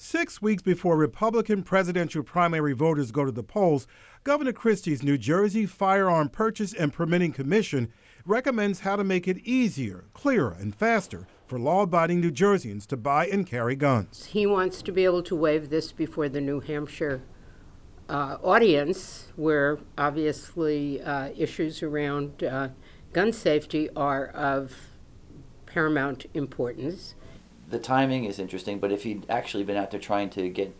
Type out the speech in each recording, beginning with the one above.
Six weeks before Republican presidential primary voters go to the polls, Governor Christie's New Jersey Firearm Purchase and Permitting Commission recommends how to make it easier, clearer, and faster for law abiding New Jerseyans to buy and carry guns. He wants to be able to wave this before the New Hampshire uh, audience, where obviously uh, issues around uh, gun safety are of paramount importance the timing is interesting, but if he'd actually been out there trying to get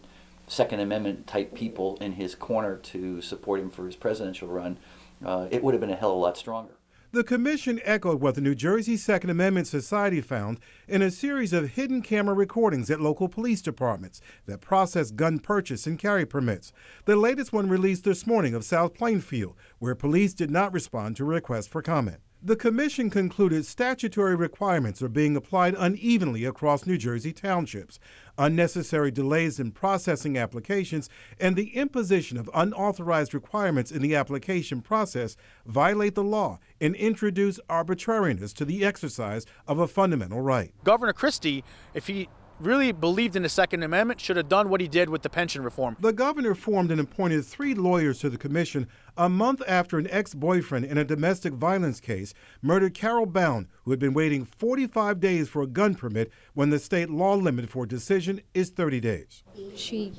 Second Amendment type people in his corner to support him for his presidential run, uh, it would have been a hell of a lot stronger. The commission echoed what the New Jersey Second Amendment Society found in a series of hidden camera recordings at local police departments that process gun purchase and carry permits. The latest one released this morning of South Plainfield, where police did not respond to requests for comment. The Commission concluded statutory requirements are being applied unevenly across New Jersey townships, unnecessary delays in processing applications, and the imposition of unauthorized requirements in the application process violate the law and introduce arbitrariness to the exercise of a fundamental right. Governor Christie, if he really believed in the Second Amendment, should have done what he did with the pension reform. The governor formed and appointed three lawyers to the commission a month after an ex boyfriend in a domestic violence case murdered Carol Bowne, who had been waiting 45 days for a gun permit when the state law limit for a decision is 30 days. She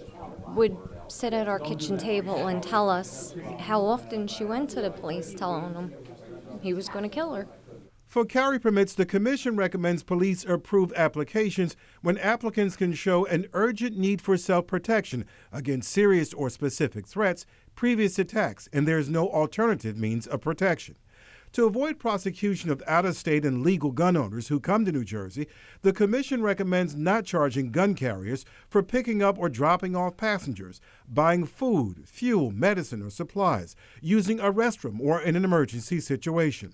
would sit at our kitchen table and tell us how often she went to the police telling them he was going to kill her. For carry permits, the Commission recommends police approve applications when applicants can show an urgent need for self protection against serious or specific threats, previous attacks, and there is no alternative means of protection. To avoid prosecution of out of state and legal gun owners who come to New Jersey, the Commission recommends not charging gun carriers for picking up or dropping off passengers, buying food, fuel, medicine, or supplies, using a restroom, or in an emergency situation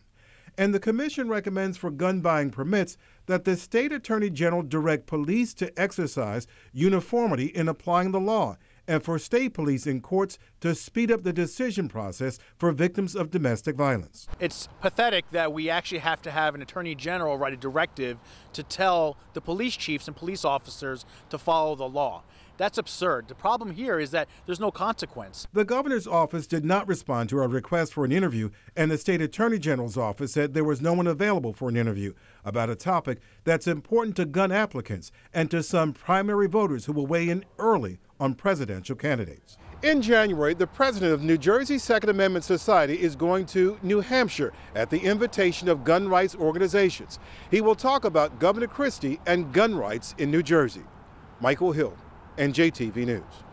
and the Commission recommends for gun buying permits that the State Attorney General direct police to exercise uniformity in applying the law and for state police and courts to speed up the decision process for victims of domestic violence. It's pathetic that we actually have to have an attorney general write a directive to tell the police chiefs and police officers to follow the law. That's absurd. The problem here is that there's no consequence. The governor's office did not respond to our request for an interview, and the state attorney general's office said there was no one available for an interview about a topic that's important to gun applicants and to some primary voters who will weigh in early on presidential candidates. In January, the president of New Jersey Second Amendment Society is going to New Hampshire at the invitation of gun rights organizations. He will talk about Governor Christie and gun rights in New Jersey. Michael Hill, NJTV News.